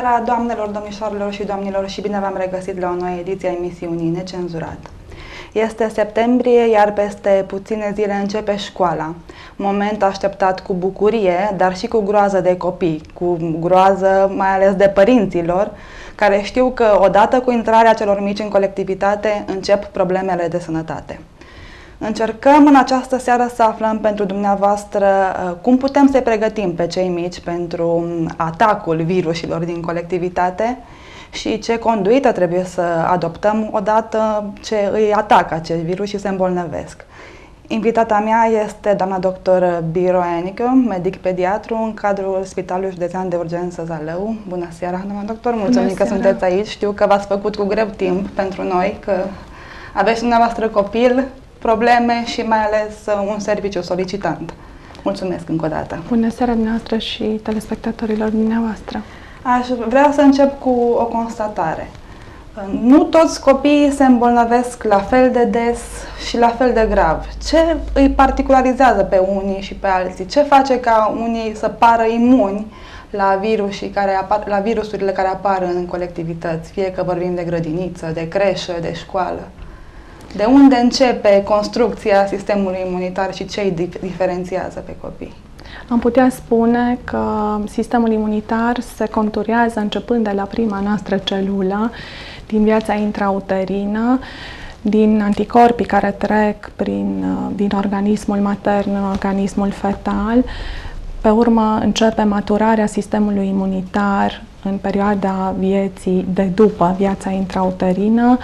seara, doamnelor, domnișoarelor și domnilor și bine v-am regăsit la o nouă ediție a emisiunii Necenzurat. Este septembrie, iar peste puține zile începe școala. Moment așteptat cu bucurie, dar și cu groază de copii, cu groază mai ales de părinților, care știu că odată cu intrarea celor mici în colectivitate încep problemele de sănătate. Încercăm în această seară să aflăm pentru dumneavoastră uh, cum putem să-i pregătim pe cei mici pentru um, atacul virusilor din colectivitate și ce conduită trebuie să adoptăm odată ce îi atacă acești virus și se îmbolnăvesc. Invitata mea este doamna doctor Biro Enică, medic pediatru în cadrul Spitalului Județean de Urgență Zalău. Bună seara, doamna doctor, mulțumim Bună că seara. sunteți aici. Știu că v-ați făcut cu greu timp pentru noi, că aveți dumneavoastră copil probleme și mai ales uh, un serviciu solicitant. Mulțumesc încă o dată. Bună seara dumneavoastră și telespectatorilor dumneavoastră. Aș vrea să încep cu o constatare. Uh, nu toți copiii se îmbolnăvesc la fel de des și la fel de grav. Ce îi particularizează pe unii și pe alții? Ce face ca unii să pară imuni la, virus care apar, la virusurile care apar în colectivități, fie că vorbim de grădiniță, de creșă, de școală? De unde începe construcția sistemului imunitar și ce îi diferențiază pe copii? Am putea spune că sistemul imunitar se conturează începând de la prima noastră celulă din viața intrauterină, din anticorpii care trec prin, din organismul matern în organismul fetal. Pe urmă începe maturarea sistemului imunitar în perioada vieții de după viața intrauterină,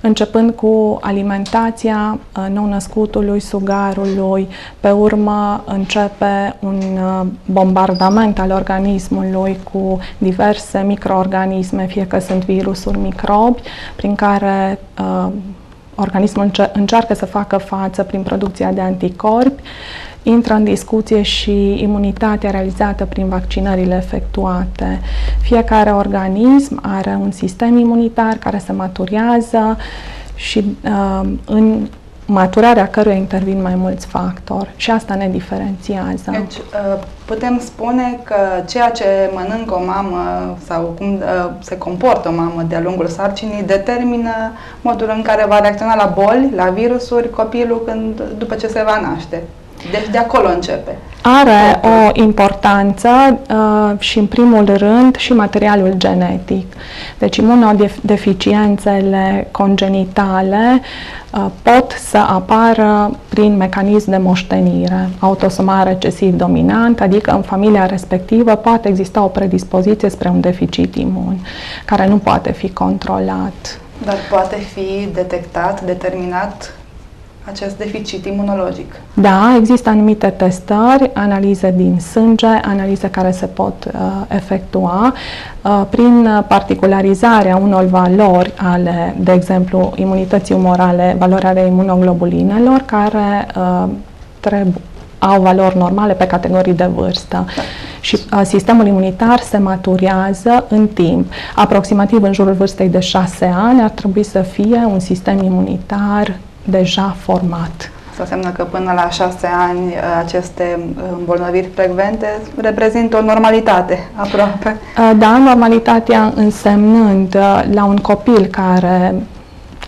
începând cu alimentația uh, nou-născutului, sugarului, pe urmă începe un uh, bombardament al organismului cu diverse microorganisme, fie că sunt virusuri, microbi, prin care uh, organismul încearcă să facă față prin producția de anticorpi intră în discuție și imunitatea realizată prin vaccinările efectuate. Fiecare organism are un sistem imunitar care se maturează și uh, în maturarea căruia intervin mai mulți factori și asta ne diferențiază. Deci, uh, putem spune că ceea ce mănâncă o mamă sau cum uh, se comportă o mamă de-a lungul sarcinii determină modul în care va reacționa la boli, la virusuri copilul când, după ce se va naște. Deci de acolo începe. Are o importanță uh, și în primul rând și materialul genetic. Deci imunodeficiențele congenitale uh, pot să apară prin mecanism de moștenire, autosomar recesiv dominant, adică în familia respectivă poate exista o predispoziție spre un deficit imun, care nu poate fi controlat. Dar poate fi detectat, determinat acest deficit imunologic. Da, există anumite testări, analize din sânge, analize care se pot uh, efectua uh, prin particularizarea unor valori ale, de exemplu, imunității umorale, valori ale imunoglobulinelor, care uh, trebuie au valori normale pe categorii de vârstă. Da. Și uh, sistemul imunitar se maturează în timp. Aproximativ în jurul vârstei de 6 ani ar trebui să fie un sistem imunitar deja format. Asta înseamnă că până la șase ani uh, aceste uh, îmbolnăviri frecvente reprezintă o normalitate aproape. Uh, da, normalitatea însemnând la un copil care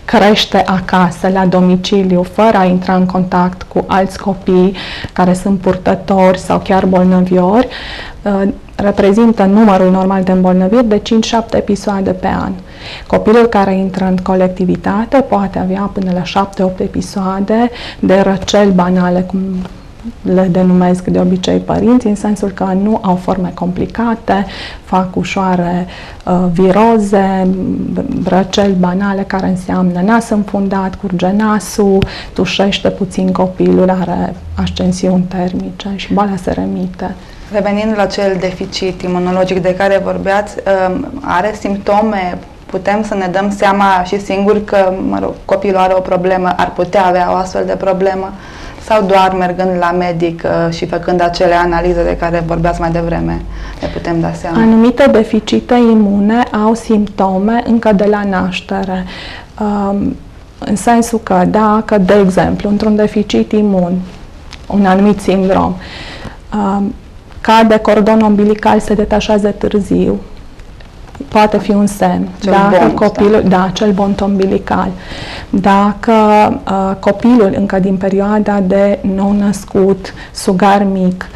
crește acasă, la domiciliu, fără a intra în contact cu alți copii care sunt purtători sau chiar bolnăviori, reprezintă numărul normal de îmbolnăviri de 5-7 episoade pe an. Copilul care intră în colectivitate poate avea până la 7-8 episoade de răceli banale, cum le denumesc de obicei părinți, în sensul că nu au forme complicate, fac ușoare uh, viroze, răceli banale care înseamnă nas înfundat, curge nasul, tușește puțin copilul, are ascensiuni termice și boala se remite. Revenind la cel deficit imunologic de care vorbeați, um, are simptome, putem să ne dăm seama și singur că mă rog, copilul are o problemă, ar putea avea o astfel de problemă sau doar mergând la medic uh, și făcând acele analize de care vorbeați mai devreme, ne putem da seama? Anumite deficite imune au simptome încă de la naștere. Um, în sensul că dacă, de exemplu, într-un deficit imun, un anumit sindrom, um, cade cordon umbilical, se detașează târziu, poate fi un semn. Cel Dacă bond, copilul, da. da, cel bond umbilical. Dacă uh, copilul încă din perioada de nou-născut, sugar mic,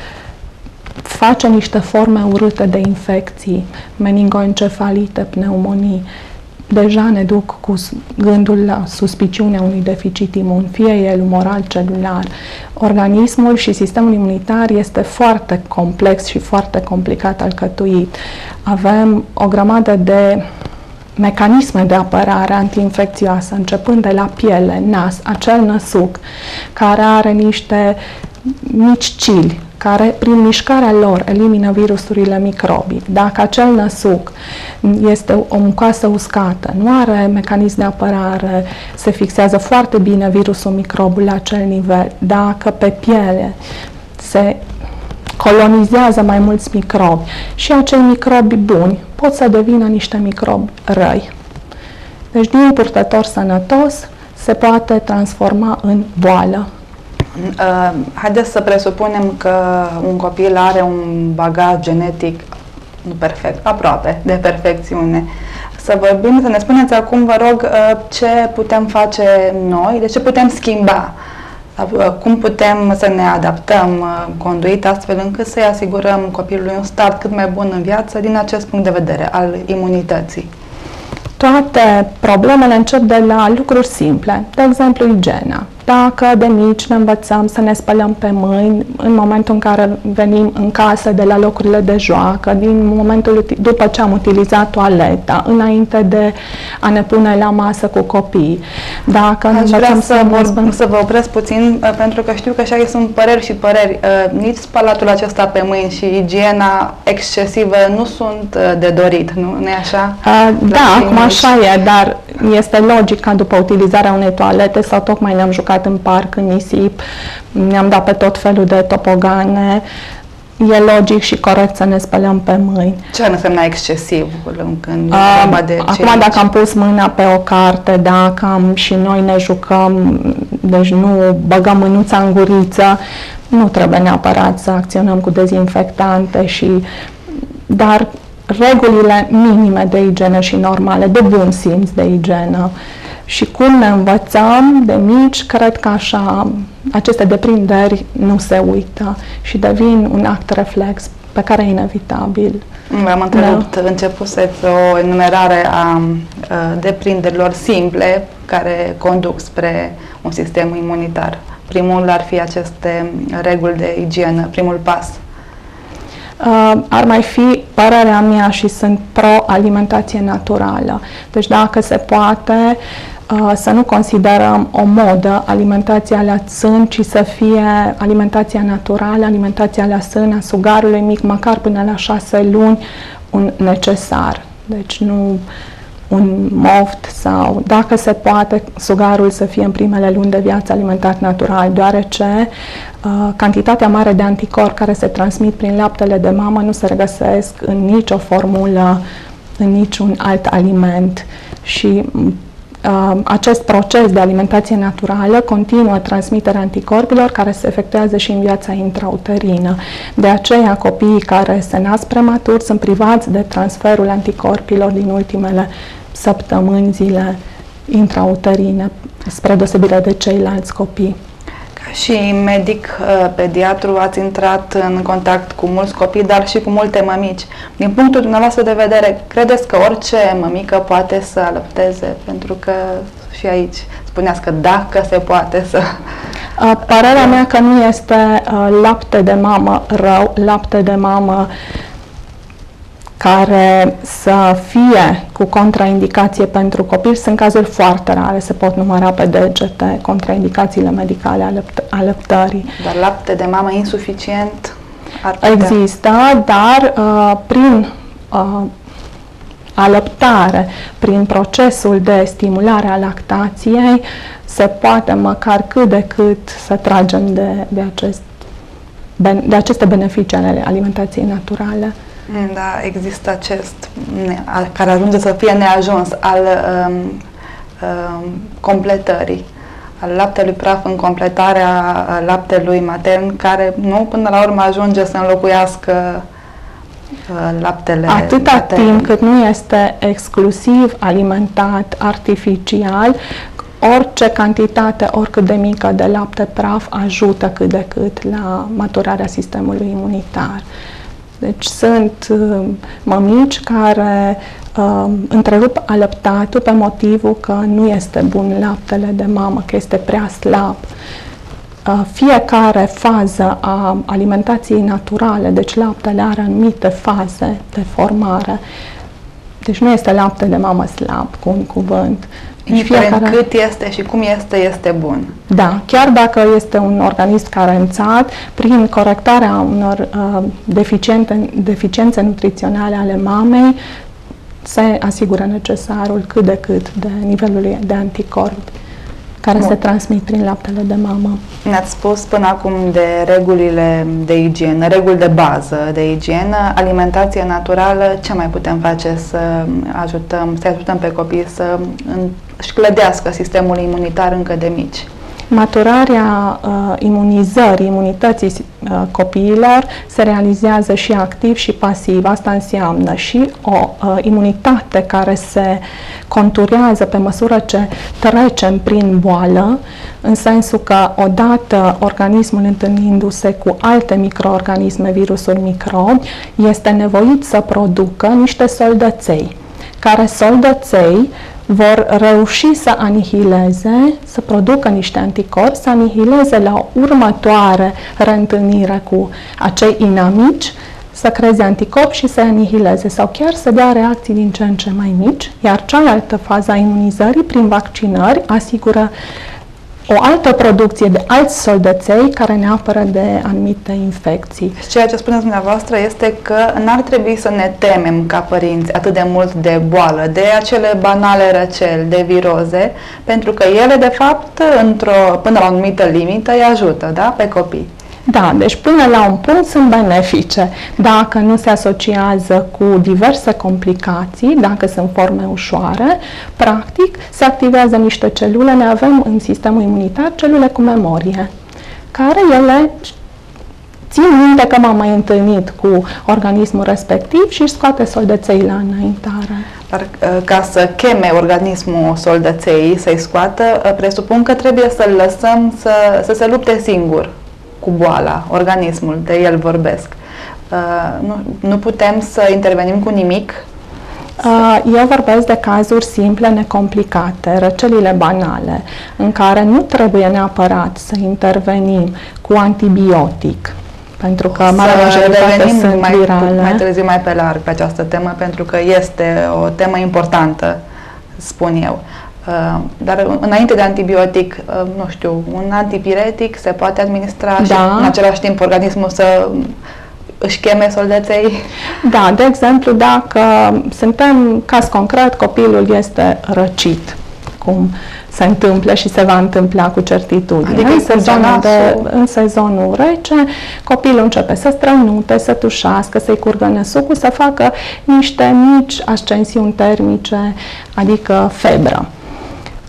face niște forme urâte de infecții, meningoencefalite, pneumonii, deja ne duc cu gândul la suspiciunea unui deficit imun, fie el umoral, celular. Organismul și sistemul imunitar este foarte complex și foarte complicat alcătuit. Avem o grămadă de mecanisme de apărare antiinfecțioasă, începând de la piele, nas, acel năsuc, care are niște mici cili care prin mișcarea lor elimină virusurile microbii. Dacă acel năsuc este o mucoasă uscată, nu are mecanism de apărare, se fixează foarte bine virusul microbul la acel nivel. Dacă pe piele se colonizează mai mulți microbi și acei microbi buni pot să devină niște microbi răi. Deci din purtător sănătos se poate transforma în boală. Uh, haideți să presupunem că un copil are un bagaj genetic nu perfect, aproape de perfecțiune. Să vorbim, să ne spuneți acum, vă rog, uh, ce putem face noi, de ce putem schimba, uh, cum putem să ne adaptăm conduit astfel încât să-i asigurăm copilului un start cât mai bun în viață din acest punct de vedere al imunității. Toate problemele încep de la lucruri simple, de exemplu igiena. Dacă de mici ne învățăm să ne spălăm pe mâini în momentul în care venim în casă de la locurile de joacă, din momentul după ce am utilizat toaleta, înainte de a ne pune la masă cu copii. Dacă Aș vrea să, să, vă, să vă opresc puțin, uh, pentru că știu că așa sunt păreri și păreri. Uh, nici spălatul acesta pe mâini și igiena excesivă nu sunt uh, de dorit, nu, nu e așa? A, da, acum așa e, dar este logic ca după utilizarea unei toalete sau tocmai ne-am jucat jucat în parc, în nisip, ne-am dat pe tot felul de topogane, e logic și corect să ne spălăm pe mâini. Ce ar însemna excesiv când uh, de Acum dacă am pus mâna pe o carte, dacă am, și noi ne jucăm, deci nu băgăm mânuța în guriță, nu trebuie neapărat să acționăm cu dezinfectante și dar regulile minime de igienă și normale, de bun simț de igienă, și cum ne învățăm de mici, cred că așa aceste deprinderi nu se uită și devin un act reflex pe care e inevitabil. V-am întrerupt, da. începuseți o enumerare a deprinderilor simple care conduc spre un sistem imunitar. Primul ar fi aceste reguli de igienă, primul pas. Uh, ar mai fi părerea mea și sunt pro-alimentație naturală. Deci dacă se poate, Uh, să nu considerăm o modă alimentația la țân, ci să fie alimentația naturală, alimentația la sân a sugarului mic, măcar până la șase luni, un necesar. Deci nu un moft sau, dacă se poate, sugarul să fie în primele luni de viață alimentat natural, deoarece uh, cantitatea mare de anticorpi care se transmit prin laptele de mamă nu se regăsesc în nicio formulă, în niciun alt aliment și Uh, acest proces de alimentație naturală continuă transmiterea anticorpilor care se efectuează și în viața intrauterină. De aceea, copiii care se nasc prematur sunt privați de transferul anticorpilor din ultimele săptămâni, zile intrauterine, spre deosebire de ceilalți copii. Ca și medic uh, pediatru ați intrat în contact cu mulți copii, dar și cu multe mămici. Din punctul dumneavoastră de vedere, credeți că orice mămică poate să alăpteze? Pentru că și aici spuneați că dacă se poate să... Uh, părerea mea că nu este uh, lapte de mamă rău, lapte de mamă care să fie cu contraindicație pentru copil sunt cazuri foarte rare, se pot număra pe degete contraindicațiile medicale ale alăptării. Dar lapte de mamă insuficient ar Există, dar uh, prin uh, alăptare, prin procesul de stimulare a lactației, se poate măcar cât de cât să tragem de, de, acest, de aceste beneficii ale alimentației naturale. Da, există acest care ajunge să fie neajuns al um, um, completării al laptelui praf în completarea laptelui matern, care nu până la urmă ajunge să înlocuiască uh, laptele Atâta matern. timp cât nu este exclusiv alimentat artificial, orice cantitate, oricât de mică de lapte praf ajută cât de cât la maturarea sistemului imunitar. Deci sunt uh, mămici care uh, întrerup alăptatul pe motivul că nu este bun laptele de mamă, că este prea slab. Uh, fiecare fază a alimentației naturale, deci laptele are anumite faze de formare. Deci nu este lapte de mamă slab, cu un cuvânt. Deci Indiferent fiecare... cât este și cum este, este bun. Da, chiar dacă este un organism carențat, prin corectarea unor uh, deficiente, deficiențe nutriționale ale mamei, se asigură necesarul cât de cât de nivelul de anticorpi care Bun. se transmit prin laptele de mamă. Ne-ați spus până acum de regulile de igienă, reguli de bază de igienă, alimentație naturală, ce mai putem face să ajutăm, să ajutăm pe copii să își clădească sistemul imunitar încă de mici? Maturarea uh, imunizării, imunității uh, copiilor se realizează și activ și pasiv. Asta înseamnă și o uh, imunitate care se conturează pe măsură ce trecem prin boală, în sensul că odată organismul întâlnindu-se cu alte microorganisme, virusuri microbi, este nevoit să producă niște soldăței, care soldăței vor reuși să anihileze, să producă niște anticorpi, să anihileze la o următoare reîntâlnire cu acei inamici, să creeze anticorpi și să anihileze sau chiar să dea reacții din ce în ce mai mici, iar cealaltă fază a imunizării prin vaccinări asigură o altă producție de alți soldăței care ne apără de anumite infecții. Ceea ce spuneți dumneavoastră este că n-ar trebui să ne temem ca părinți atât de mult de boală, de acele banale răceli, de viroze, pentru că ele, de fapt, într-o, până la o anumită limită, îi ajută da, pe copii. Da, deci până la un punct sunt benefice. Dacă nu se asociază cu diverse complicații, dacă sunt forme ușoare, practic se activează niște celule, ne avem în sistemul imunitar celule cu memorie, care ele țin minte că m-am mai întâlnit cu organismul respectiv și își scoate soldăței la înaintare. Dar uh, ca să cheme organismul soldăței, să-i scoată, uh, presupun că trebuie să-l lăsăm să, să se lupte singur cu boala, organismul, de el vorbesc. Uh, nu, nu putem să intervenim cu nimic? Uh, eu vorbesc de cazuri simple, necomplicate, răcelile banale, în care nu trebuie neapărat să intervenim cu antibiotic, pentru că marea majoritate sunt mai, virale. mai târziu mai pe larg pe această temă, pentru că este o temă importantă, spun eu. Uh, dar înainte de antibiotic, uh, nu știu, un antipiretic se poate administra da. și în același timp organismul să își cheme soldăței? Da, de exemplu, dacă suntem, caz concret, copilul este răcit, cum se întâmplă și se va întâmpla cu certitudine. Adică în, sezonul de, în sezonul rece, copilul începe să strănute, să tușească, să-i curgă năsucul, să facă niște mici ascensiuni termice, adică febră.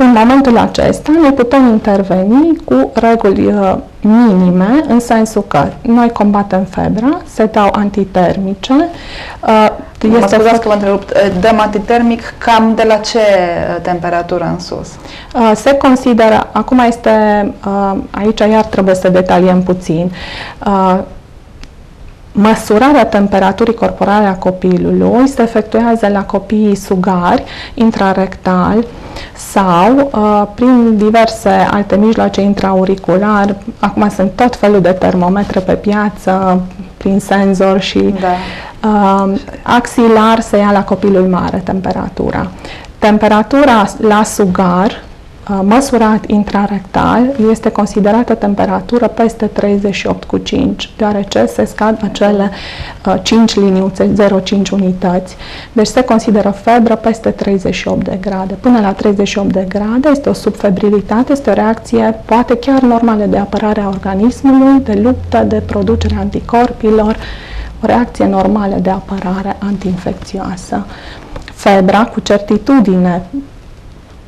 În momentul acesta ne putem interveni cu reguli uh, minime, în sensul că noi combatem febra, se dau antitermice. Uh, mă scuzați că vă întrerup, uh, dăm antitermic cam de la ce temperatură în sus? Se consideră, acum este, aici iar trebuie să detaliem puțin, Măsurarea temperaturii corporale a copilului se efectuează la copiii sugari, intrarectal sau uh, prin diverse alte mijloace intraauricular. Acum sunt tot felul de termometre pe piață, prin senzor și da. uh, axilar se ia la copilul mare temperatura. Temperatura la sugar Uh, măsurat intrarectal este considerată temperatură peste 38 cu 5, deoarece se scad acele 5 uh, liniuțe, 0,5 unități. Deci se consideră febră peste 38 de grade. Până la 38 de grade este o subfebrilitate, este o reacție poate chiar normală de apărare a organismului, de luptă, de producere anticorpilor, o reacție normală de apărare antiinfecțioasă. Febra, cu certitudine,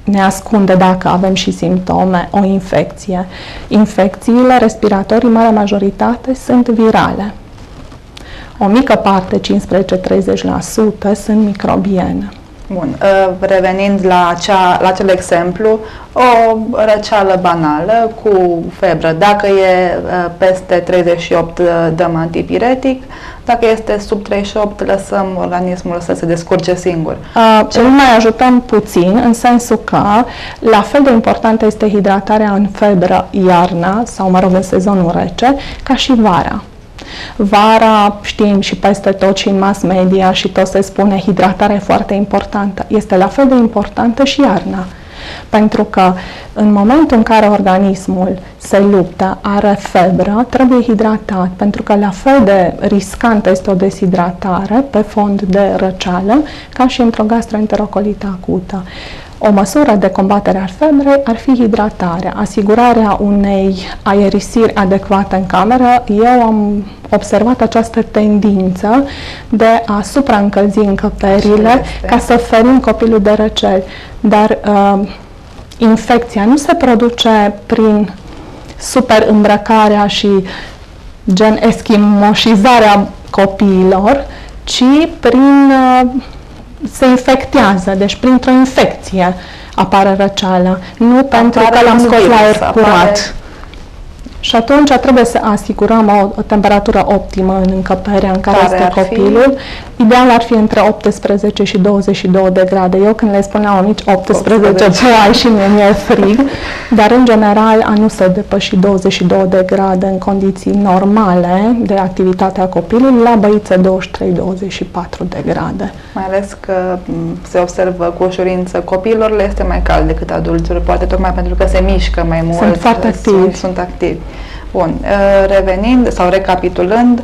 ne ascunde dacă avem și simptome, o infecție. Infecțiile respiratorii, marea majoritate, sunt virale. O mică parte, 15-30%, sunt microbiene. Bun, uh, revenind la, acea, la acel exemplu, o răceală banală cu febră. Dacă e uh, peste 38, uh, dăm antipiretic. Dacă este sub 38, lăsăm organismul să se descurce singur. Ce? Îl mai ajutăm puțin, în sensul că la fel de importantă este hidratarea în febră iarna, sau mă rog în sezonul rece, ca și vara. Vara știm și peste tot și în mass media și tot se spune hidratarea e foarte importantă. Este la fel de importantă și iarna. Pentru că în momentul în care organismul se luptă, are febră, trebuie hidratat, pentru că la fel de riscantă este o deshidratare pe fond de răceală, ca și într-o gastroenterocolită acută. O măsură de combatere a febrei ar fi hidratarea, asigurarea unei aerisiri adecvate în cameră. Eu am observat această tendință de a supraîncălzi încăperile ca să ferim copilul de răceli. Dar uh, infecția nu se produce prin super îmbrăcarea și gen eschimoșizarea copiilor, ci prin uh, se infectează, deci printr-o infecție apare răceala, nu apare pentru că l-am scos la aer curat. Și atunci trebuie să asigurăm o, o temperatură optimă în încăperea în care, care este copilul. Fi? Ideal ar fi între 18 și 22 de grade. Eu când le spuneam amici 18, 18. ai și mie mi-e frig, dar în general a nu se depăși 22 de grade în condiții normale de activitate a copilului, la băițe 23-24 de grade. Mai ales că se observă cu ușurință copiilor le este mai cald decât adulților, poate tocmai pentru că se mișcă mai mult. Sunt foarte activi. Sunt, sunt activi. Bun, uh, revenind sau recapitulând,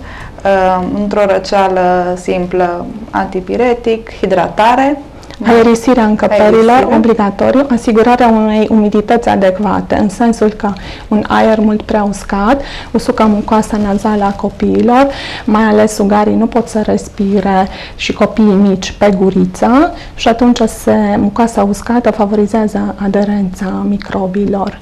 uh, într-o răceală simplă, antipiretic, hidratare, Aerisirea încăperilor, Aerisire. obligatoriu, asigurarea unei umidități adecvate, în sensul că un aer mult prea uscat usucă mucoasa nazală a copiilor, mai ales sugarii nu pot să respire și copiii mici pe guriță și atunci se, mucoasa uscată favorizează aderența microbilor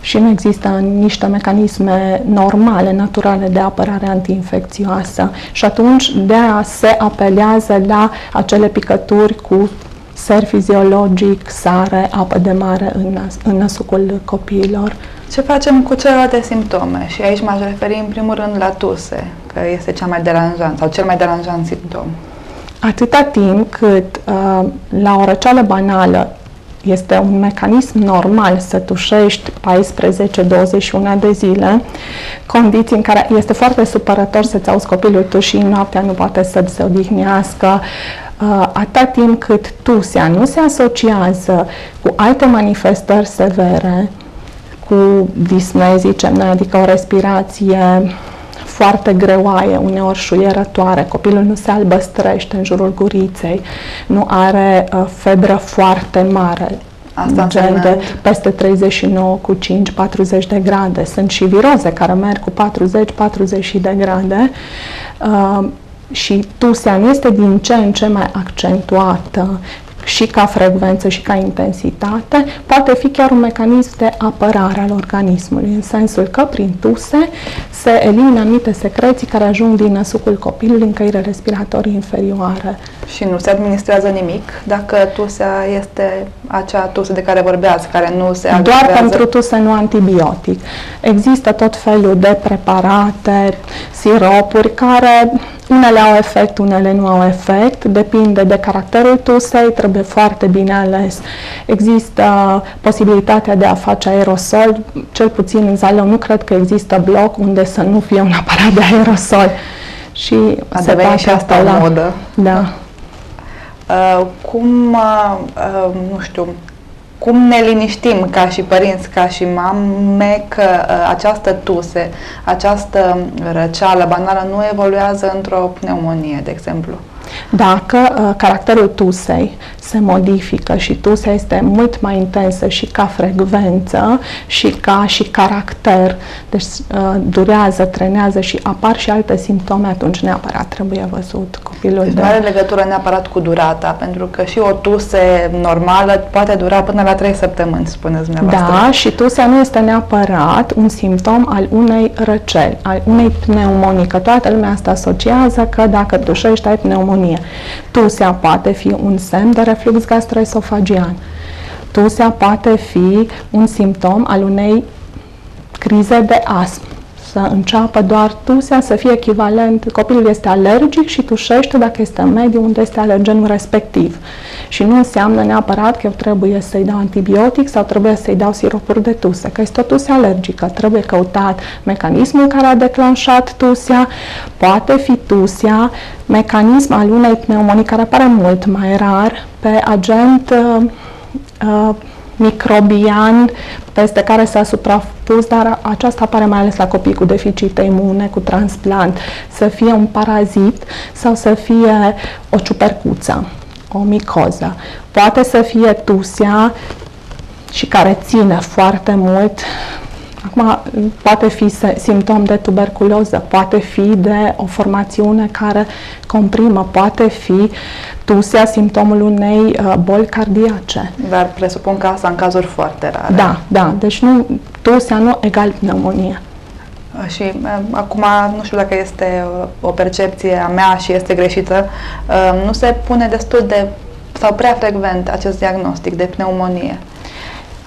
și nu există niște mecanisme normale, naturale de apărare antiinfecțioasă. Și atunci de a se apelează la acele picături cu ser fiziologic, sare, apă de mare în, nas- în năsucul copiilor. Ce facem cu celelalte simptome? Și aici m-aș referi în primul rând la tuse, că este cea mai deranjant sau cel mai deranjant simptom. Atâta timp cât uh, la o răceală banală este un mecanism normal să tușești 14-21 de zile, condiții în care este foarte supărător să-ți auzi copilul tuși noaptea, nu poate să se odihnească, uh, atâta timp cât tusea nu se asociază cu alte manifestări severe, cu disnee, zicem noi, adică o respirație foarte greoaie, uneori șuierătoare, copilul nu se albăstrește în jurul guriței, nu are uh, febră foarte mare, Asta gen de peste 39 cu 5-40 de grade. Sunt și viroze care merg cu 40-40 de grade. Uh, și tusea nu este din ce în ce mai accentuată și ca frecvență și ca intensitate, poate fi chiar un mecanism de apărare al organismului, în sensul că prin tuse se elimină anumite secreții care ajung din năsucul copilului în căile respiratorii inferioare. Și nu se administrează nimic dacă tusea este acea tuse de care vorbeați, care nu se Doar pentru tuse, nu antibiotic. Există tot felul de preparate, siropuri care unele au efect, unele nu au efect, depinde de caracterul tusei, trebuie foarte bine ales. Există posibilitatea de a face aerosol, cel puțin în Zalău nu cred că există bloc unde să nu fie un aparat de aerosol. Și a se poate și asta la modă. Da. Uh, cum, uh, uh, nu știu, cum ne liniștim ca și părinți, ca și mame, că uh, această tuse, această răceală banală nu evoluează într-o pneumonie, de exemplu? Dacă uh, caracterul tusei se modifică și tusea este mult mai intensă și ca frecvență și ca și caracter, deci uh, durează, trenează și apar și alte simptome, atunci neapărat trebuie văzut cu copilul. Deci de... nu are legătură neapărat cu durata, pentru că și o tuse normală poate dura până la 3 săptămâni, spuneți dumneavoastră. Da, și tusea nu este neapărat un simptom al unei răceli, al unei pneumonii, că toată lumea asta asociază că dacă tușești ai pneumonie. Tusea poate fi un semn de reflux gastroesofagian. Tusea poate fi un simptom al unei crize de astm să înceapă doar tusea, să fie echivalent, copilul este alergic și tușește dacă este în mediu unde este alergenul respectiv. Și nu înseamnă neapărat că eu trebuie să-i dau antibiotic sau trebuie să-i dau siropuri de tuse, că este o tuse alergică. Trebuie căutat mecanismul care a declanșat tusea, poate fi tusea, mecanism al unei pneumonii care apare mult mai rar pe agent uh, uh, microbian peste care s-a suprapus, dar aceasta apare mai ales la copii cu deficite imune, cu transplant, să fie un parazit sau să fie o ciupercuță, o micoză. Poate să fie tusea și care ține foarte mult Acum, poate fi simptom de tuberculoză, poate fi de o formațiune care comprimă, poate fi tusea simptomul unei uh, boli cardiace. Dar presupun că asta în cazuri foarte rare. Da, da. Deci nu, tusea nu egal pneumonie. Uh, și uh, acum, nu știu dacă este uh, o percepție a mea și este greșită, uh, nu se pune destul de sau prea frecvent acest diagnostic de pneumonie.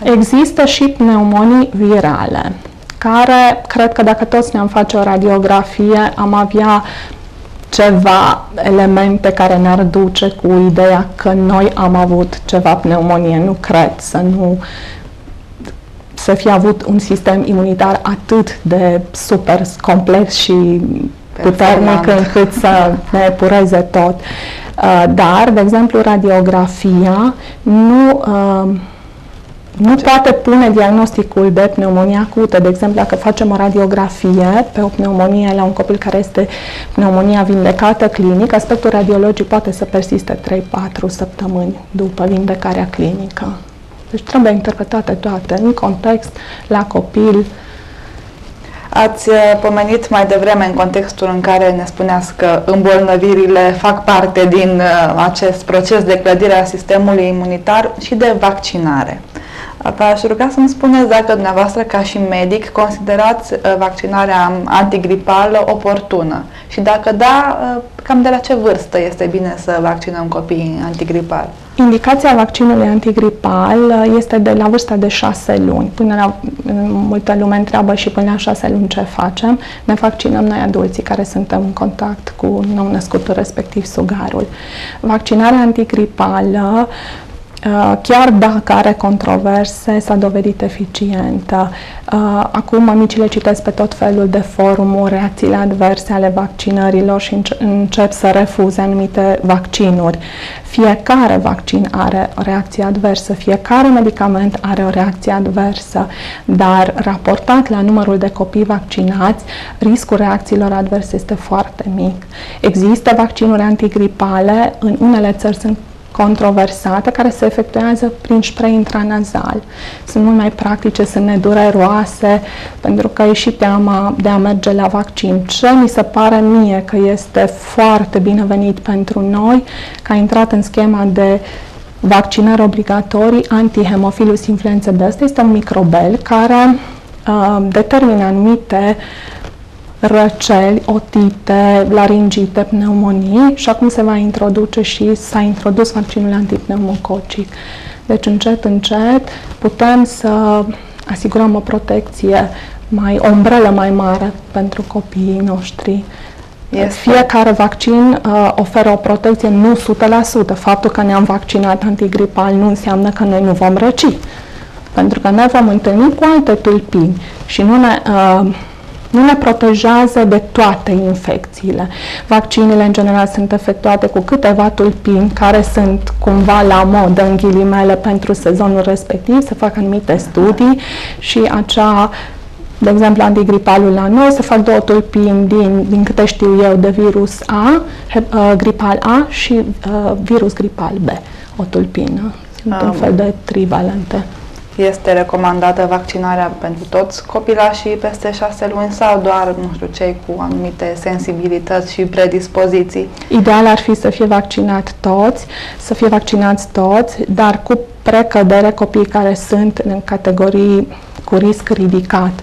Există și pneumonii virale, care cred că dacă toți ne-am face o radiografie, am avea ceva elemente care ne-ar duce cu ideea că noi am avut ceva pneumonie. Nu cred să nu să fie avut un sistem imunitar atât de super complex și puternic încât să ne pureze tot. Uh, dar, de exemplu, radiografia nu uh, nu poate pune diagnosticul de pneumonie acută. De exemplu, dacă facem o radiografie pe o pneumonie la un copil care este pneumonia vindecată clinic, aspectul radiologic poate să persiste 3-4 săptămâni după vindecarea clinică. Deci trebuie interpretate toate în context, la copil. Ați uh, pomenit mai devreme în contextul în care ne spuneați că îmbolnăvirile fac parte din uh, acest proces de clădire a sistemului imunitar și de vaccinare. V-aș ruga să-mi spuneți dacă dumneavoastră, ca și medic, considerați uh, vaccinarea antigripală oportună și dacă da, uh, cam de la ce vârstă este bine să vaccinăm copiii antigripal? Indicația vaccinului antigripal uh, este de la vârsta de 6 luni. Până la multă lume întreabă și până la 6 luni ce facem. Ne vaccinăm noi adulții care suntem în contact cu nou-născutul respectiv sugarul. Vaccinarea antigripală Uh, chiar dacă are controverse, s-a dovedit eficientă. Uh, acum mămicile citesc pe tot felul de forumuri reacțiile adverse ale vaccinărilor și încep să refuze anumite vaccinuri. Fiecare vaccin are o reacție adversă, fiecare medicament are o reacție adversă, dar raportat la numărul de copii vaccinați, riscul reacțiilor adverse este foarte mic. Există vaccinuri antigripale, în unele țări sunt controversate care se efectuează prin spray intranazal. Sunt mult mai practice, sunt nedureroase, pentru că e și teama de a merge la vaccin. Ce mi se pare mie că este foarte binevenit pentru noi, că a intrat în schema de vaccinări obligatorii antihemofilus influenza B. Asta este un microbel care uh, determină anumite uh, răceli, otite, laringite, pneumonii și acum se va introduce și s-a introdus vaccinul antipneumococic. Deci încet, încet putem să asigurăm o protecție mai, o umbrelă mai mare pentru copiii noștri. Este. Fiecare vaccin uh, oferă o protecție nu 100%. Faptul că ne-am vaccinat antigripal nu înseamnă că noi nu vom răci. Pentru că ne vom întâlni cu alte tulpini și nu ne, uh, nu ne protejează de toate infecțiile. Vaccinile, în general, sunt efectuate cu câteva tulpini care sunt cumva la modă, în ghilimele, pentru sezonul respectiv, se fac anumite studii și acea de exemplu, antigripalul la noi, se fac două tulpini din, din câte știu eu, de virus A, uh, gripal A și uh, virus gripal B, o tulpină. Sunt Am. un fel de trivalente. Este recomandată vaccinarea pentru toți copilașii peste șase luni sau doar, nu știu, cei cu anumite sensibilități și predispoziții? Ideal ar fi să fie vaccinat toți, să fie vaccinați toți, dar cu precădere copiii care sunt în categorii cu risc ridicat,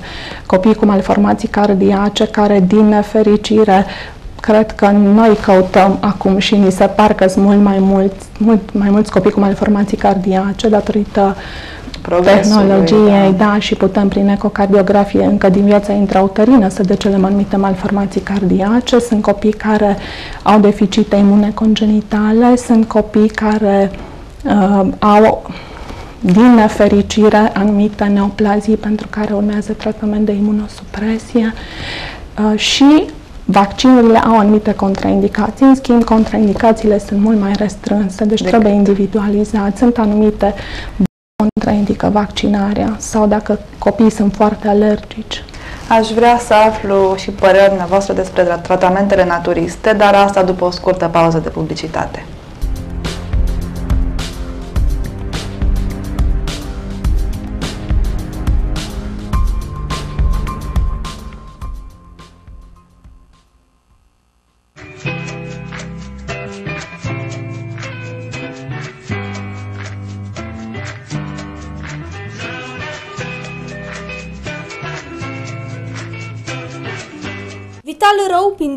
copii cu malformații cardiace care, din nefericire, cred că noi căutăm acum și ni se par că sunt mult mai mulți, mult mai mulți copii cu malformații cardiace datorită tehnologiei, da. da, și putem prin ecocardiografie încă din viața intrauterină să decelăm anumite malformații cardiace. Sunt copii care au deficite imune congenitale, sunt copii care uh, au din nefericire anumite neoplazii pentru care urmează tratament de imunosupresie uh, și Vaccinurile au anumite contraindicații, în schimb contraindicațiile sunt mult mai restrânse, deci Decât. trebuie individualizat. Sunt anumite contraindică vaccinarea sau dacă copiii sunt foarte alergici. Aș vrea să aflu și părerea voastră despre tratamentele naturiste, dar asta după o scurtă pauză de publicitate.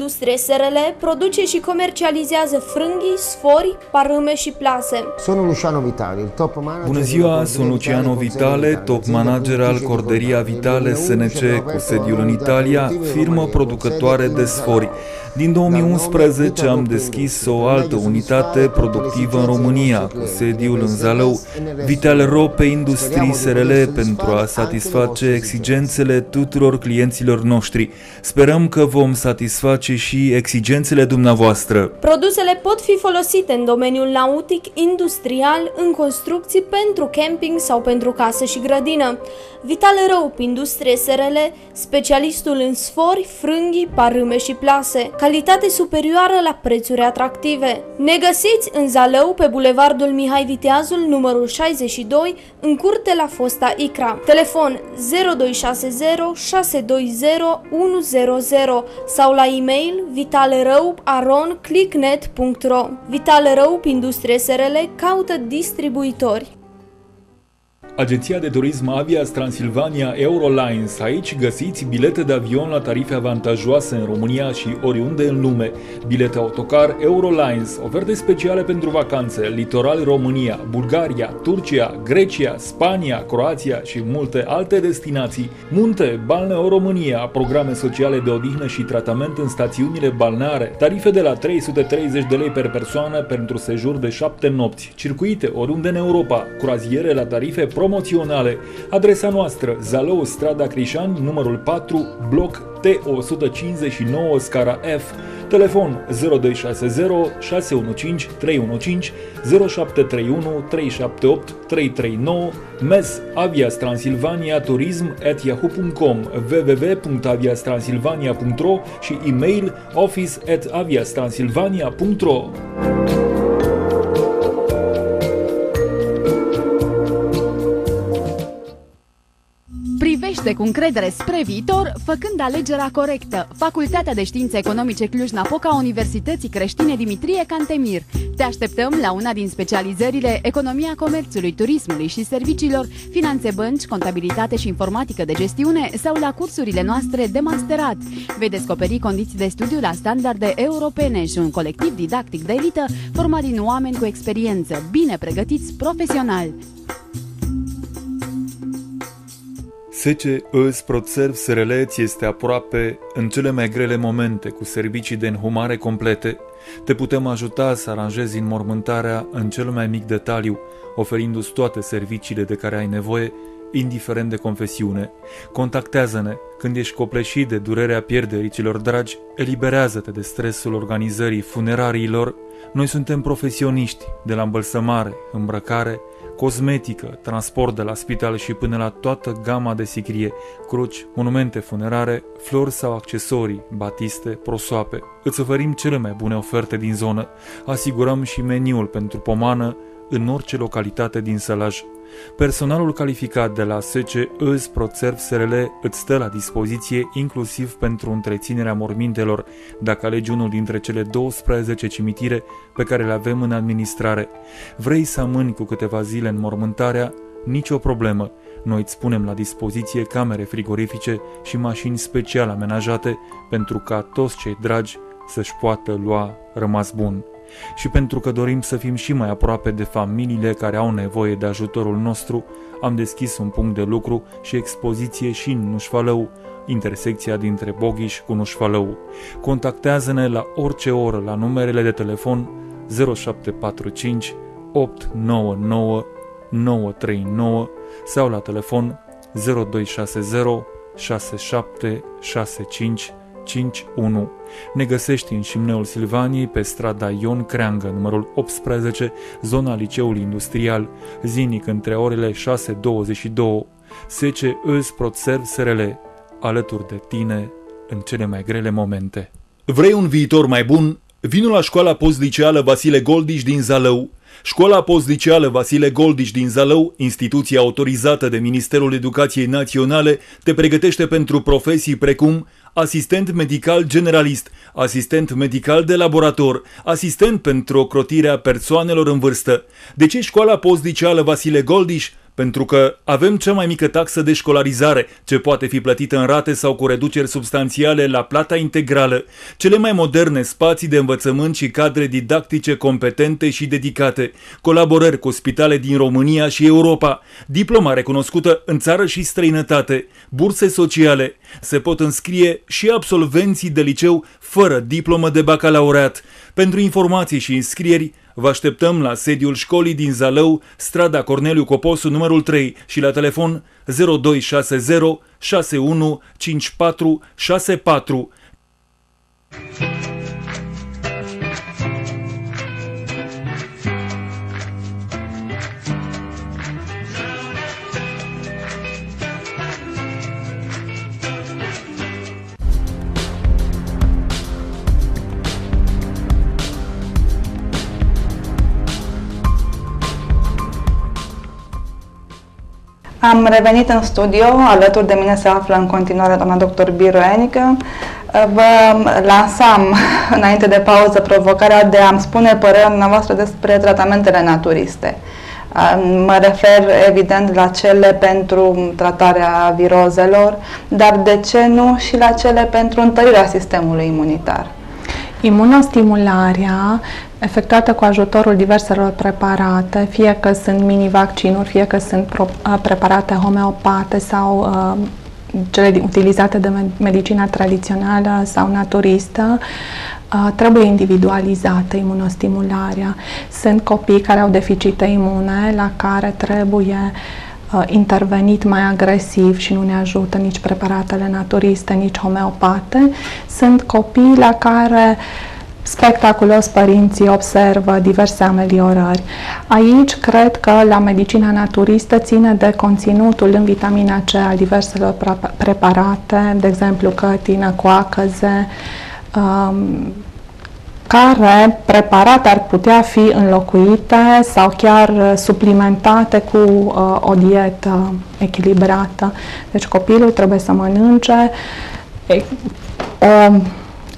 Industrie SRL produce și comercializează frânghii, sfori, parâme și plase. Sunt Luciano Vitale, il top manager. Bună ziua, sunt Luciano Vitale, top manager al Corderia Vitale SNC cu sediul în Italia, firmă producătoare de sfori. Din 2011 am deschis o altă unitate productivă în România, cu sediul în Zalău, Vital Ro pe Industrii SRL pentru a satisface exigențele tuturor clienților noștri. Sperăm că vom satisface și exigențele dumneavoastră. Produsele pot fi folosite în domeniul nautic, industrial, în construcții pentru camping sau pentru casă și grădină. Vital Răup, Industrie SRL, specialistul în sfori, frânghii, parâme și plase. Calitate superioară la prețuri atractive. Ne găsiți în Zalău, pe Bulevardul Mihai Viteazul, numărul 62, în curte la fosta ICRA. Telefon 0260 620 100 sau la e-mail vitalrăup.aron.clicknet.ro Vital Răup, Industrie SRL, caută distribuitori. Agenția de turism Avias Transilvania Eurolines. Aici găsiți bilete de avion la tarife avantajoase în România și oriunde în lume. Bilete autocar Eurolines, oferte speciale pentru vacanțe, litoral România, Bulgaria, Turcia, Grecia, Spania, Croația și multe alte destinații. Munte, Balneo România, programe sociale de odihnă și tratament în stațiunile balneare, tarife de la 330 de lei per persoană pentru sejur de 7 nopți, circuite oriunde în Europa, croaziere la tarife pro promoționale. Adresa noastră, Zalău, strada Crișani, numărul 4, bloc T159, scara F, telefon 0260 615 315 0731 378 339, mes Avias Transilvania Turism at yahoo.com, www.aviastransilvania.ro și e-mail office at aviastransilvania.ro. Privește cu încredere spre viitor, făcând alegerea corectă. Facultatea de Științe Economice Cluj-Napoca Universității Creștine Dimitrie Cantemir. Te așteptăm la una din specializările Economia Comerțului, Turismului și Serviciilor, Finanțe Bănci, Contabilitate și Informatică de Gestiune sau la cursurile noastre de masterat. Vei descoperi condiții de studiu la standarde europene și un colectiv didactic de elită format din oameni cu experiență, bine pregătiți profesional. Sece îți protserv sărăleți este aproape în cele mai grele momente cu servicii de înhumare complete. Te putem ajuta să aranjezi înmormântarea în cel mai mic detaliu, oferindu-ți toate serviciile de care ai nevoie, indiferent de confesiune. Contactează-ne când ești copleșit de durerea pierderii celor dragi, eliberează-te de stresul organizării funerariilor. Noi suntem profesioniști, de la îmbălsămare, îmbrăcare, cosmetică, transport de la spital și până la toată gama de sicrie, cruci, monumente funerare, flori sau accesorii, batiste, prosoape. Îți oferim cele mai bune oferte din zonă. Asigurăm și meniul pentru pomană, în orice localitate din Sălaj. Personalul calificat de la SC ØS ProServ SRL îți stă la dispoziție inclusiv pentru întreținerea mormintelor, dacă alegi unul dintre cele 12 cimitire pe care le avem în administrare. Vrei să amâni cu câteva zile în mormântarea? Nicio problemă. Noi îți punem la dispoziție camere frigorifice și mașini special amenajate pentru ca toți cei dragi să-și poată lua rămas bun și pentru că dorim să fim și mai aproape de familiile care au nevoie de ajutorul nostru, am deschis un punct de lucru și expoziție și în Nușfalău, intersecția dintre Boghiș cu Nușfalău. Contactează-ne la orice oră la numerele de telefon 0745 899 939 sau la telefon 0260 67 65 51. Ne găsești în Șimneul Silvaniei pe strada Ion Creangă, numărul 18, zona Liceului Industrial, zinic între orele 6.22. Sece îți protserv SRL, alături de tine în cele mai grele momente. Vrei un viitor mai bun? Vino la școala postliceală Vasile Goldiș din Zalău. Școala postliceală Vasile Goldiș din Zalău, instituție autorizată de Ministerul Educației Naționale, te pregătește pentru profesii precum asistent medical generalist, asistent medical de laborator, asistent pentru ocrotirea persoanelor în vârstă. De ce școala postliceală Vasile Goldiș? Pentru că avem cea mai mică taxă de școlarizare, ce poate fi plătită în rate sau cu reduceri substanțiale la plata integrală, cele mai moderne spații de învățământ și cadre didactice competente și dedicate, colaborări cu spitale din România și Europa, diploma recunoscută în țară și străinătate, burse sociale, se pot înscrie și absolvenții de liceu fără diplomă de bacalaureat. Pentru informații și înscrieri, Vă așteptăm la sediul școlii din Zalău, strada Corneliu Coposu numărul 3 și la telefon 0260 61 54 64. Am revenit în studio, alături de mine se află în continuare doamna doctor Biroenică. Vă lansam înainte de pauză provocarea de a-mi spune părerea noastră despre tratamentele naturiste. Mă refer evident la cele pentru tratarea virozelor, dar de ce nu și la cele pentru întărirea sistemului imunitar? Imunostimularea efectuată cu ajutorul diverselor preparate, fie că sunt mini-vaccinuri, fie că sunt preparate homeopate sau uh, cele utilizate de medicina tradițională sau naturistă, uh, trebuie individualizată imunostimularea. Sunt copii care au deficite imune la care trebuie uh, intervenit mai agresiv și nu ne ajută nici preparatele naturiste, nici homeopate. Sunt copii la care uh, spectaculos părinții observă diverse ameliorări. Aici cred că la medicina naturistă ține de conținutul în vitamina C al diverselor preparate, de exemplu cătină, coacăze, um, care preparate ar putea fi înlocuite sau chiar suplimentate cu uh, o dietă echilibrată. Deci copilul trebuie să mănânce o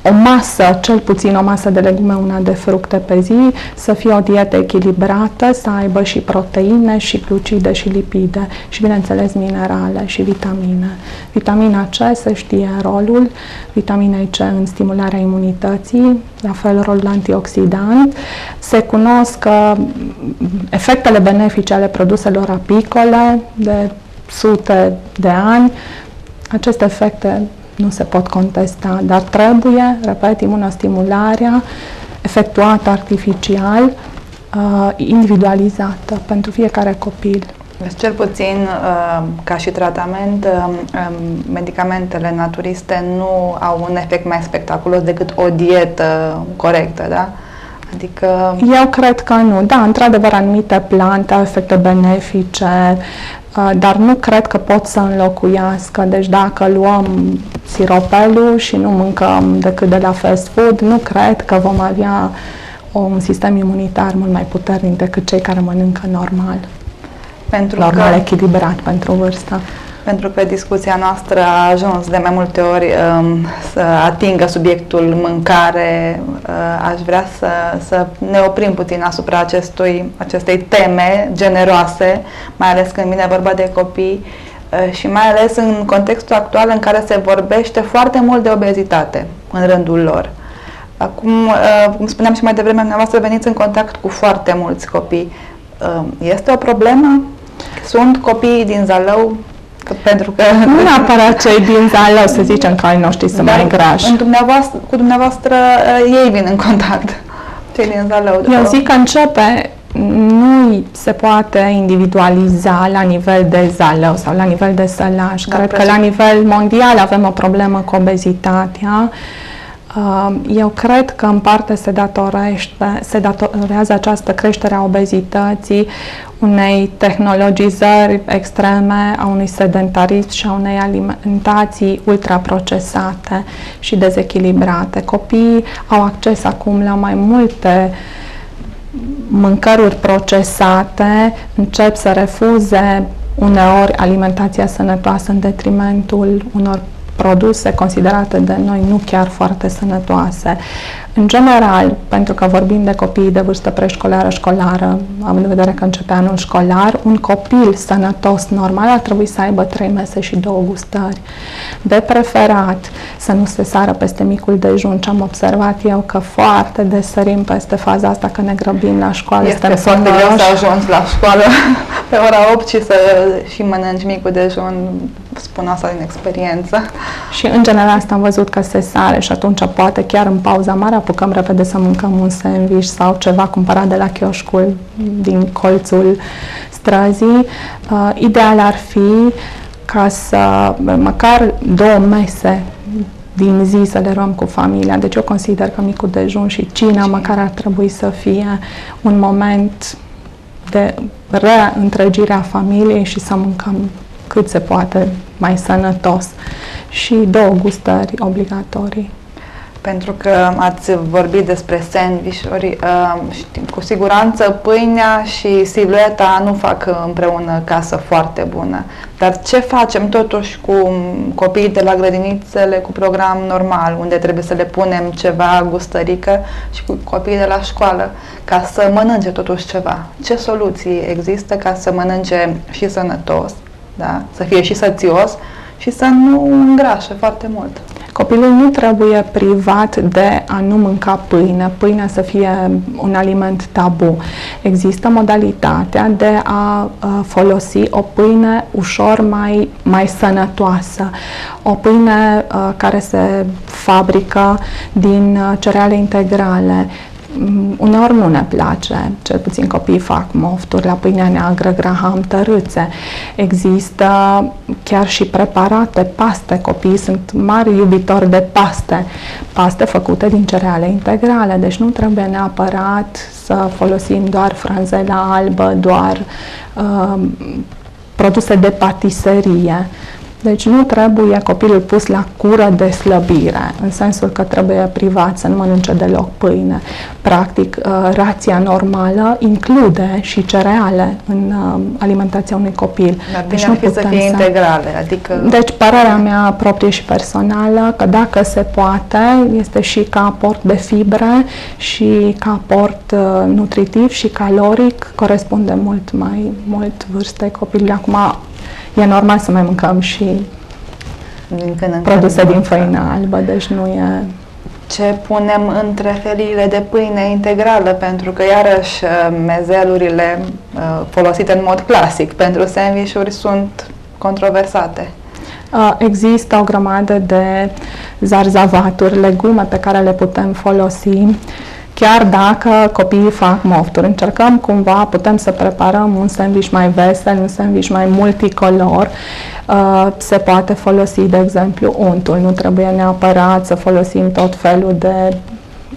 o masă, cel puțin o masă de legume, una de fructe pe zi, să fie o dietă echilibrată, să aibă și proteine, și glucide, și lipide, și bineînțeles minerale și vitamine. Vitamina C se știe rolul vitaminei C în stimularea imunității, la fel rolul antioxidant. Se cunosc efectele benefice ale produselor apicole de sute de ani. Aceste efecte nu se pot contesta, dar trebuie, repet, imunostimularea efectuată artificial, uh, individualizată pentru fiecare copil. Deci, cel puțin, uh, ca și tratament, uh, um, medicamentele naturiste nu au un efect mai spectaculos decât o dietă corectă, da? Adică... Eu cred că nu. Da, într-adevăr, anumite plante au efecte benefice, Uh, dar nu cred că pot să înlocuiască. Deci dacă luăm siropelul și nu mâncăm decât de la fast food, nu cred că vom avea un sistem imunitar mult mai puternic decât cei care mănâncă normal. Pentru normal că, echilibrat pentru vârstă. Pentru că discuția noastră a ajuns de mai multe ori um, să atingă subiectul mâncare, uh, aș vrea să, să ne oprim puțin asupra acestui, acestei teme generoase, mai ales când vine vorba de copii uh, și mai ales în contextul actual în care se vorbește foarte mult de obezitate în rândul lor. Acum, uh, cum spuneam și mai devreme, dumneavoastră veniți în contact cu foarte mulți copii. Uh, este o problemă? Sunt copii din Zalău Că, pentru că... Nu neapărat cei din Zalău, să zicem, că ai noștri sunt mai grași. În dumneavoastră, cu dumneavoastră uh, ei vin în contact, cei din Zalău. Eu zic că începe nu se poate individualiza la nivel de Zalău sau la nivel de Sălaș. Da, Cred că la nivel mondial avem o problemă cu obezitatea. Uh, eu cred că în parte se, datorește, se datorează această creștere a obezității unei tehnologizări extreme, a unui sedentarism și a unei alimentații ultraprocesate și dezechilibrate. Copiii au acces acum la mai multe mâncăruri procesate, încep să refuze uneori alimentația sănătoasă în detrimentul unor produse considerate de noi nu chiar foarte sănătoase. În general, pentru că vorbim de copii de vârstă preșcolară, școlară, având în vedere că începe anul școlar, un copil sănătos, normal, ar trebui să aibă trei mese și două gustări. De preferat să nu se sară peste micul dejun, ce am observat eu că foarte des sărim peste faza asta că ne grăbim la școală. Este foarte greu să ajungi la școală pe ora 8 și să și mănânci micul dejun, spun asta din experiență. Și în general asta am văzut că se sare și atunci poate chiar în pauza mare apucăm repede să mâncăm un sandwich sau ceva cumpărat de la chioșcul din colțul străzii. Uh, ideal ar fi ca să măcar două mese din zi să le luăm cu familia. Deci eu consider că micul dejun și cina măcar ar trebui să fie un moment de reîntregire a familiei și să mâncăm cât se poate mai sănătos și două gustări obligatorii pentru că ați vorbit despre sandvișuri, uh, cu siguranță pâinea și silueta nu fac împreună casă foarte bună. Dar ce facem totuși cu copiii de la grădinițele cu program normal, unde trebuie să le punem ceva gustărică și cu copiii de la școală, ca să mănânce totuși ceva? Ce soluții există ca să mănânce și sănătos, da? să fie și sățios și să nu îngrașe foarte mult? Copilul nu trebuie privat de a nu mânca pâine, pâinea să fie un aliment tabu. Există modalitatea de a folosi o pâine ușor mai, mai sănătoasă, o pâine care se fabrică din cereale integrale, Mm, uneori nu ne place, cel puțin copiii fac mofturi la pâinea neagră, graham, tărâțe. Există chiar și preparate, paste, copiii sunt mari iubitori de paste, paste făcute din cereale integrale, deci nu trebuie neapărat să folosim doar franzela albă, doar uh, produse de patiserie. Deci nu trebuie copilul pus la cură de slăbire, în sensul că trebuie privat să nu mănânce deloc pâine. Practic, uh, rația normală include și cereale în uh, alimentația unui copil. Dar deci nu putem să fie integrale, adică... Deci părerea mea proprie și personală, că dacă se poate, este și ca aport de fibre și ca aport uh, nutritiv și caloric, corespunde mult mai mult vârstei copilului. Acum, e normal să mai mâncăm și din când în produse din făină albă, deci nu e... Ce punem între feliile de pâine integrală, pentru că iarăși uh, mezelurile uh, folosite în mod clasic pentru sandvișuri sunt controversate. Uh, există o grămadă de zarzavaturi, legume pe care le putem folosi chiar dacă copiii fac mofturi. Încercăm cumva, putem să preparăm un sandwich mai vesel, un sandwich mai multicolor. Uh, se poate folosi, de exemplu, untul. Nu trebuie neapărat să folosim tot felul de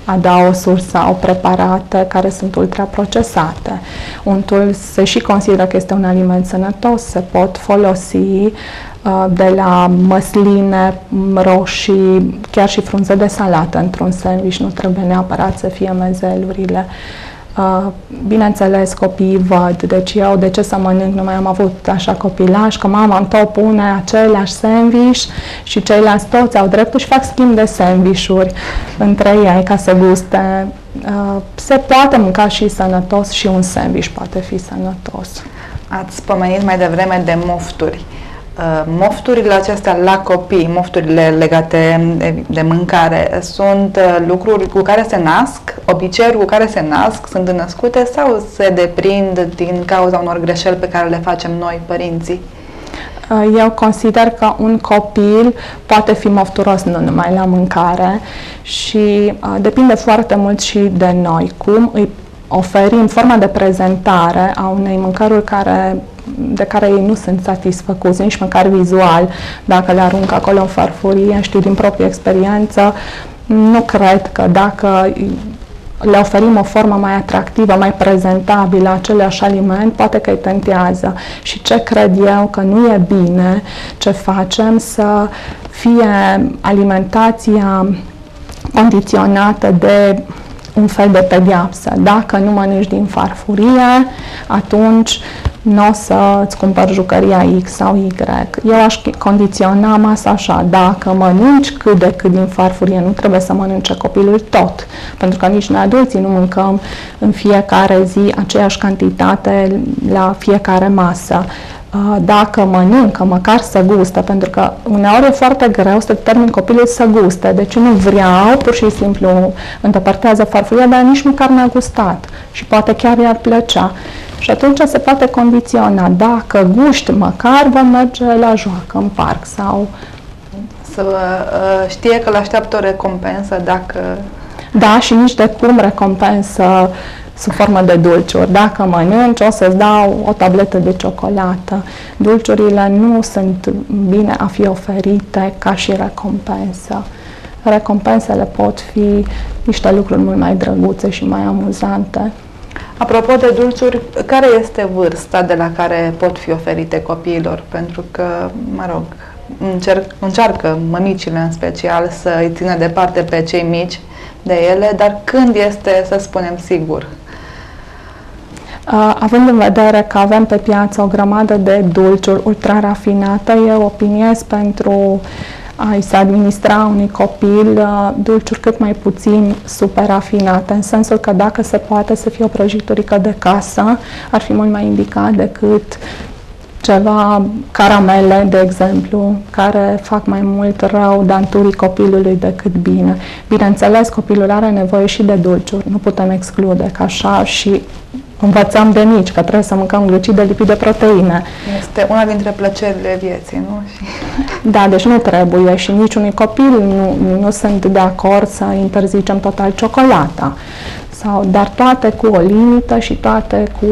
adaosuri sau preparate care sunt ultraprocesate. Untul se și consideră că este un aliment sănătos, se pot folosi uh, de la măsline, roșii, chiar și frunze de salată într-un sandwich, nu trebuie neapărat să fie mezelurile. Uh, bineînțeles, copiii văd, deci eu de ce să mănânc, nu mai am avut așa copilaj, că mama îmi tot pune aceleași sandwich și ceilalți toți au dreptul și fac schimb de sandvișuri între ei ca să guste. Uh, se poate mânca și sănătos și un sandwich poate fi sănătos. Ați spomenit mai devreme de mofturi. Uh, mofturile acestea la copii, mofturile legate de mâncare, sunt uh, lucruri cu care se nasc, obiceiuri cu care se nasc, sunt născute sau se deprind din cauza unor greșeli pe care le facem noi, părinții? Uh, eu consider că un copil poate fi mofturos nu numai la mâncare și depinde foarte mult și de noi, cum îi oferim forma de prezentare a unei mâncăruri care de care ei nu sunt satisfăcuți, nici măcar vizual, dacă le aruncă acolo în farfurie, știu din proprie experiență, nu cred că dacă le oferim o formă mai atractivă, mai prezentabilă aceleași aliment, poate că îi tentează. Și ce cred eu că nu e bine, ce facem, să fie alimentația condiționată de un fel de pedeapsă. Dacă nu mănânci din farfurie, atunci nu o să îți cumpăr jucăria X sau Y. Eu aș condiționa masa așa, dacă mănânci cât de cât din farfurie, nu trebuie să mănânce copilul tot, pentru că nici noi adulții nu mâncăm în fiecare zi aceeași cantitate la fiecare masă dacă mănâncă, măcar să gustă, pentru că uneori e foarte greu să termin copilul să guste, deci nu vreau, pur și simplu îndepărtează farfuria, dar nici măcar n-a gustat. Și poate chiar i-ar plăcea. Și atunci se poate condiționa, dacă guști măcar, vom merge la joacă în parc sau... Să uh, știe că îl așteaptă o recompensă dacă... Da, și nici de cum recompensă sub formă de dulciuri. Dacă mănânci, o să-ți dau o tabletă de ciocolată. Dulciurile nu sunt bine a fi oferite ca și recompensă. Recompensele pot fi niște lucruri mult mai drăguțe și mai amuzante. Apropo de dulciuri, care este vârsta de la care pot fi oferite copiilor? Pentru că, mă rog, încerc, încearcă mămicile în special să îi țină departe pe cei mici de ele, dar când este, să spunem, sigur? Uh, având în vedere că avem pe piață o grămadă de dulciuri ultra rafinate, eu opiniez pentru uh, a se administra unui copil uh, dulciuri cât mai puțin super rafinate, în sensul că dacă se poate să fie o prăjiturică de casă, ar fi mult mai indicat decât ceva caramele, de exemplu, care fac mai mult rău danturii copilului decât bine. Bineînțeles, copilul are nevoie și de dulciuri, nu putem exclude că așa și învățăm de mici că trebuie să mâncăm glucide, lipide, proteine. Este una dintre plăcerile vieții, nu? Da, deci nu trebuie și niciunui copil nu, nu sunt de acord să interzicem total ciocolata. Sau, dar toate cu o limită și toate cu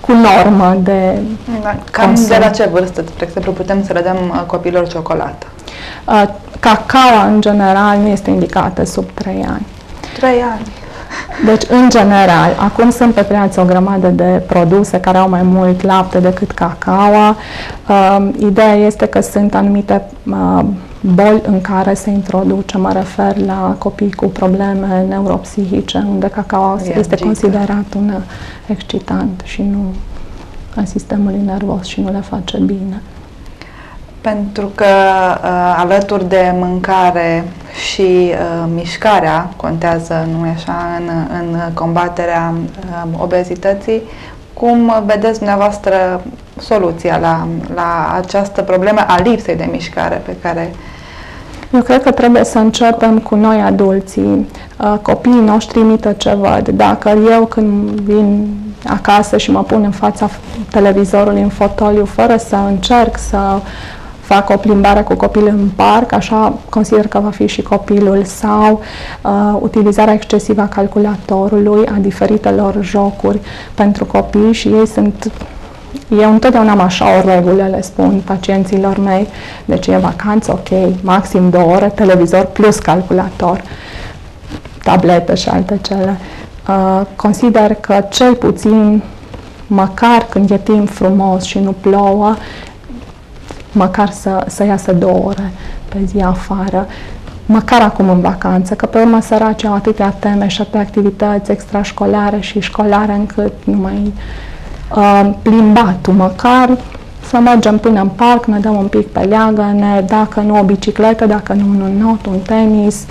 cu normă de da, Cam consum. de la ce vârstă, de exemplu, putem să le dăm uh, copilor ciocolată? Uh, cacao, în general, nu este indicată sub 3 ani. 3 ani. Deci, în general, acum sunt pe piață o grămadă de produse care au mai mult lapte decât cacao. Uh, ideea este că sunt anumite uh, boli în care se introduce, mă refer la copii cu probleme neuropsihice, unde cacao este considerat un excitant și nu a sistemului nervos și nu le face bine. Pentru că uh, alături de mâncare și uh, mișcarea contează, nu așa, în, în combaterea uh, obezității, cum vedeți dumneavoastră soluția la, la această problemă a lipsei de mișcare pe care eu cred că trebuie să începem cu noi adulții. Uh, copiii noștri imită ce văd. Dacă eu când vin acasă și mă pun în fața televizorului în fotoliu fără să încerc să fac o plimbare cu copilul în parc, așa consider că va fi și copilul, sau uh, utilizarea excesivă a calculatorului, a diferitelor jocuri pentru copii și ei sunt eu întotdeauna am așa o regulă, le spun pacienților mei, deci e vacanță, ok, maxim două ore, televizor plus calculator. tablete și alte cele. Uh, consider că cel puțin, măcar când e timp frumos și nu plouă, măcar să, să iasă două ore pe zi afară, măcar acum în vacanță, că pe urmă săraci au atâtea teme și atâtea activități extrașcolare și școlare încât nu mai uh, plimbatul. Măcar să mergem până în parc, ne dăm un pic pe leagă, ne, dacă nu o bicicletă, dacă nu un not, un tenis,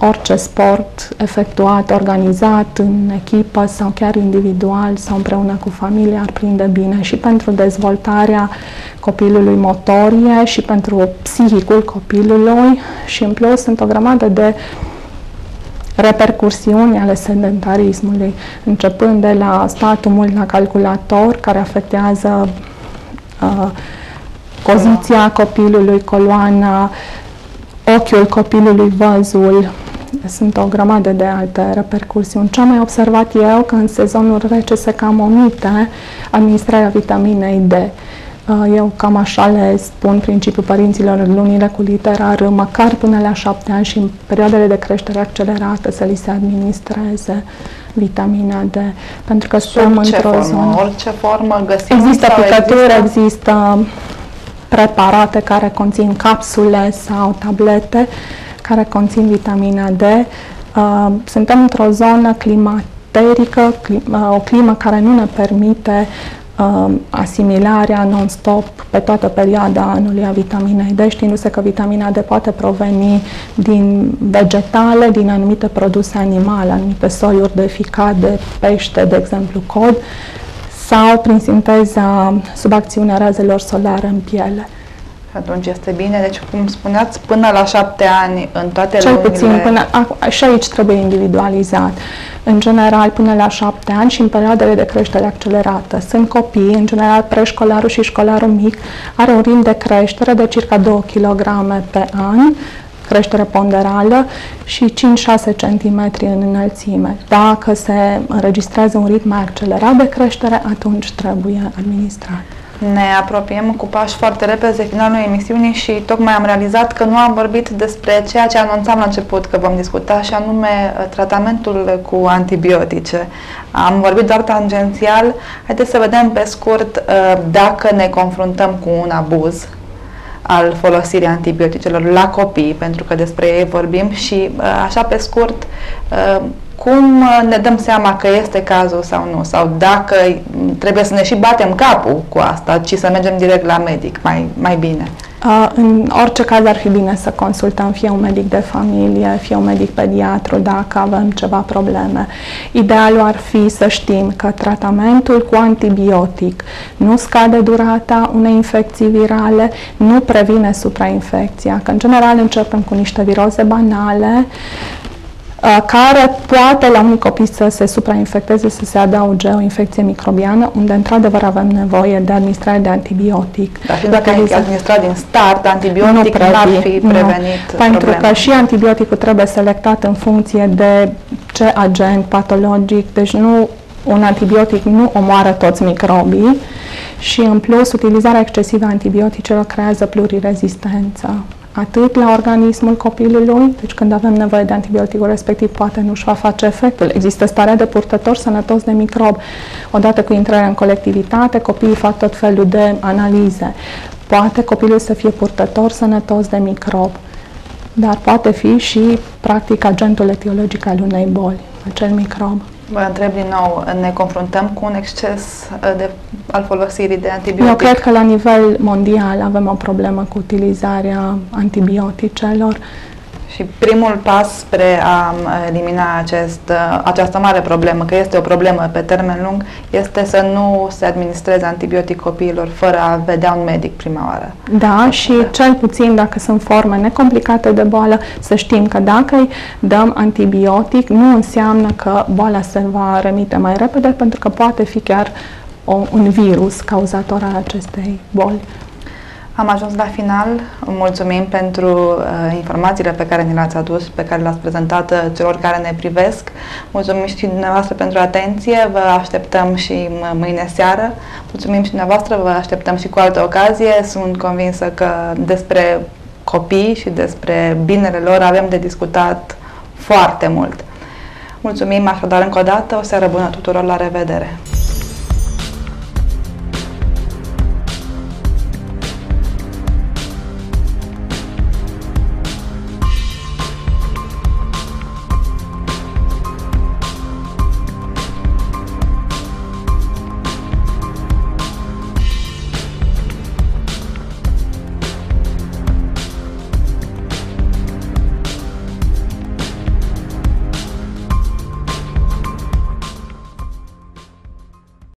orice sport efectuat, organizat în echipă sau chiar individual sau împreună cu familia ar prinde bine și pentru dezvoltarea copilului motorie și pentru psihicul copilului și în plus sunt o grămadă de repercursiuni ale sedentarismului, începând de la statul mult la calculator, care afectează uh, poziția copilului, coloana, ochiul copilului, văzul, sunt o grămadă de alte repercursiuni. Ce am mai observat eu că în sezonul rece se cam omite administrarea vitaminei D. Uh, eu cam așa le spun principiul părinților în lunile cu literar, măcar până la șapte ani și în perioadele de creștere accelerată să li se administreze vitamina D, pentru că suntem într-o zonă... Orice formă găsim? Există picături, există... există preparate care conțin capsule sau tablete care conțin vitamina D. Uh, suntem într-o zonă climaterică, uh, o climă care nu ne permite uh, asimilarea non-stop pe toată perioada anului a vitaminei D, știindu-se că vitamina D poate proveni din vegetale, din anumite produse animale, anumite soiuri de ficat, de pește, de exemplu cod, sau prin sinteza sub acțiunea razelor solare în piele atunci este bine. Deci, cum spuneați, până la șapte ani în toate Cel lunile... puțin, până, a, și aici trebuie individualizat. În general, până la șapte ani și în perioadele de creștere accelerată. Sunt copii, în general, preșcolarul și școlarul mic are un ritm de creștere de circa 2 kg pe an, creștere ponderală și 5-6 cm în înălțime. Dacă se înregistrează un ritm mai accelerat de creștere, atunci trebuie administrat. Ne apropiem cu pași foarte repede de finalul emisiunii și tocmai am realizat că nu am vorbit despre ceea ce anunțam la început că vom discuta și anume uh, tratamentul cu antibiotice. Am vorbit doar tangențial. Haideți să vedem pe scurt uh, dacă ne confruntăm cu un abuz al folosirii antibioticelor la copii, pentru că despre ei vorbim și uh, așa pe scurt cum uh, ne dăm seama că este cazul sau nu? Sau dacă trebuie să ne și batem capul cu asta, ci să mergem direct la medic mai, mai bine? Uh, în orice caz ar fi bine să consultăm fie un medic de familie, fie un medic pediatru dacă avem ceva probleme. Idealul ar fi să știm că tratamentul cu antibiotic nu scade durata unei infecții virale, nu previne suprainfecția, că în general începem cu niște viroze banale, Uh, care poate la unii copii să se suprainfecteze, să se adauge o infecție microbiană, unde într-adevăr avem nevoie de administrare de antibiotic. Dar fiind dacă e administrat din start, antibiotic nu ar fi prevenit nu, Pentru că și antibioticul trebuie selectat în funcție de ce agent patologic, deci nu un antibiotic nu omoară toți microbii și în plus utilizarea excesivă a antibioticelor creează plurirezistență atât la organismul copilului, deci când avem nevoie de antibioticul respectiv poate nu-și va face efectul. Există starea de purtător sănătos de microb. Odată cu intrarea în colectivitate, copiii fac tot felul de analize. Poate copilul să fie purtător sănătos de microb, dar poate fi și practic agentul etiologic al unei boli, acel microb. Vă întreb din nou, ne confruntăm cu un exces uh, de, al folosirii de antibiotic? Eu cred că la nivel mondial avem o problemă cu utilizarea antibioticelor și primul pas spre a elimina acest, această mare problemă, că este o problemă pe termen lung, este să nu se administreze antibiotic copiilor fără a vedea un medic prima oară. Da, și cel puțin dacă sunt forme necomplicate de boală, să știm că dacă îi dăm antibiotic, nu înseamnă că boala se va remite mai repede, pentru că poate fi chiar o, un virus cauzator al acestei boli. Am ajuns la final. Mulțumim pentru uh, informațiile pe care ni le-ați adus, pe care le-ați prezentat uh, celor care ne privesc. Mulțumim și dumneavoastră pentru atenție. Vă așteptăm și mâine seară. Mulțumim și dumneavoastră. Vă așteptăm și cu altă ocazie. Sunt convinsă că despre copii și despre binele lor avem de discutat foarte mult. Mulțumim așadar încă o dată, o seară bună tuturor, la revedere!